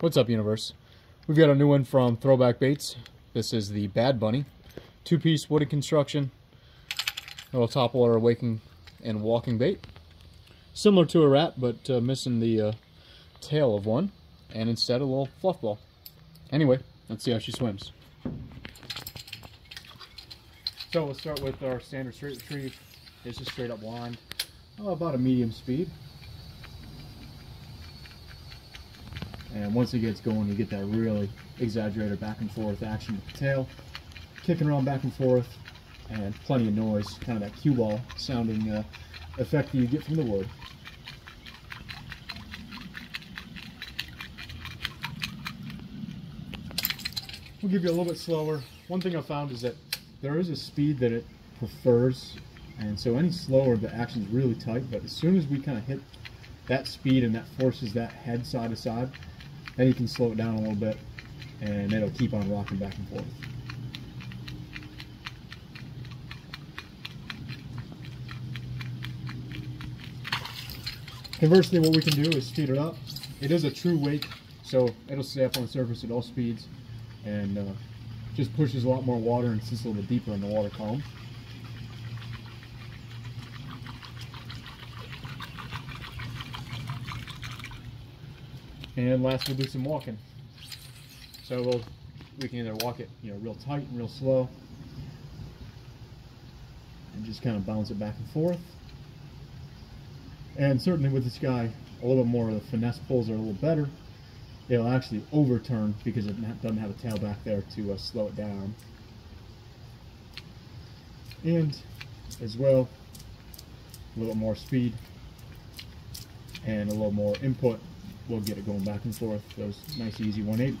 What's up, universe? We've got a new one from Throwback Baits. This is the Bad Bunny. Two-piece wooden construction. A little topwater waking and walking bait. Similar to a rat, but uh, missing the uh, tail of one. And instead a little fluff ball. Anyway, let's see how she swims. So we'll start with our standard straight retrieve. It's is straight up blind. Oh, about a medium speed. And once it gets going, you get that really exaggerated back and forth action with the tail, kicking around back and forth, and plenty of noise, kind of that cue ball sounding uh, effect that you get from the wood. We'll give you a little bit slower. One thing I found is that there is a speed that it prefers, and so any slower, the action is really tight, but as soon as we kind of hit that speed and that forces that head side to side, then you can slow it down a little bit and it'll keep on rocking back and forth. Conversely, what we can do is speed it up. It is a true wake, so it'll stay up on the surface at all speeds and uh, just pushes a lot more water and sits a little bit deeper in the water column. And last we'll do some walking. So we'll, we can either walk it, you know, real tight and real slow. And just kind of bounce it back and forth. And certainly with this guy, a little bit more of the finesse pulls are a little better. It'll actually overturn because it doesn't have a tail back there to uh, slow it down. And as well, a little more speed and a little more input we'll get it going back and forth, those nice easy 180s.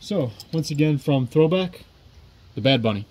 So, once again from Throwback, the Bad Bunny.